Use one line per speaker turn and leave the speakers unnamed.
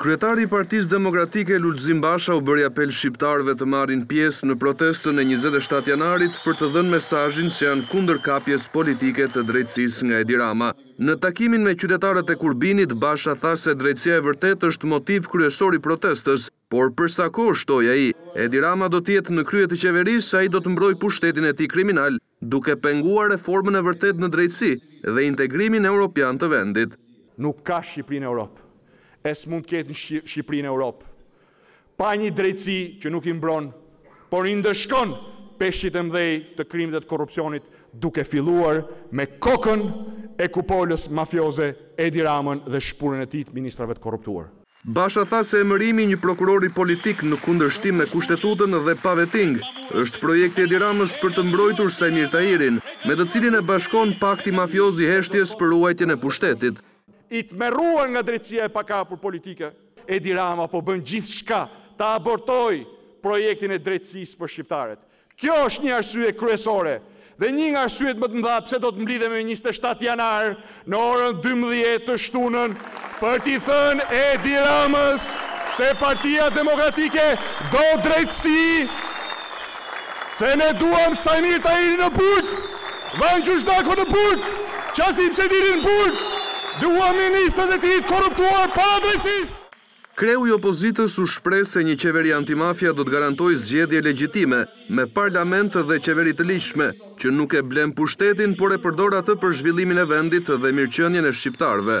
Kryetari i Partisë Demokratike, Lulzim Basha u bëri apel shqiptarëve të marrin pjesë në protestën e njëzet e shtatë janarit për të dhënë mesazhin se janë kundër kapjes politike të drejtësisë nga Edi Rama. Në takimin me qytetarët e Kurbinit, Basha tha se drejtësia e vërtetë është motiv kryesor i protestës, por për sa kohë, shtoi ai, Edi Rama do të jetë në krye të qeverisë, ai do të mbrojë pushtetin e tij kriminal, Duke penguar reformën e vërtetë në drejtësi dhe integrimin europian të vendit.
Nuk ka Shqipëri në Europë, e s'mund të ketë Shqipëri në Europë, pa një drejtësi që nuk i mbron, por i ndëshkon peshqit e mëdhej të krimit e të korrupsionit, duke filluar me kokën e kupolës mafioze Edi Ramën dhe shpurën e tij të ministrave të korruptuar.
Basha tha se emërimi i një prokurori politik në kundërshtim me Kushtetutën dhe pa veting, është projekt i Edi Ramës për të mbrojtur Saimir Tahirin, me të cilin e bashkon pakti mafioz i heshtjes për ruajtjen e pushtetit.
I tmerruar nga drejtësia e pakapur politike, Edi Rama po bën gjithçka ta abortojë projektin e drejtësisë për shqiptarët. Kjo është një arsye kryesore dhe një nga arsyet më të mëdha pse do të mblidhemi më njëzet e shtatë janar në orën dymbëdhjetë të shtunën për t'i thënë Edi Ramës se Partia Demokratike do drejtësi, se ne duam Saimir Tahirin në burg, Vangjush Dakon në burg, Qazim Sejdinin në burg, duam ministrat e tij të korruptuar para drejtësisë!
Kreu i opozitës u shpreh se një qeveri antimafia do të garantojë zgjedhje legjitime, me parlament dhe qeveri të ligjshme, që nuk e blen pushtetin, por e përdor atë për zhvillimin e vendit dhe mirëqenien e shqiptarëve.